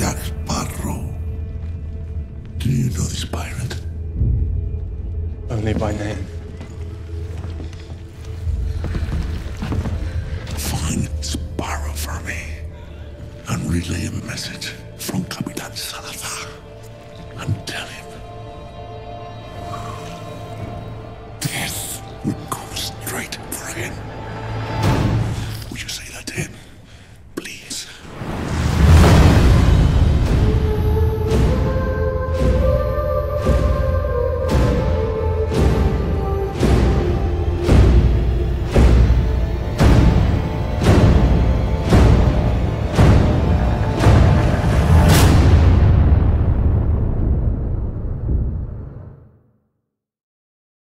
Jack Sparrow. Do you know this pirate? Only by name. Find Sparrow for me and relay a message from Capitan Salazar and tell him death would go straight for him.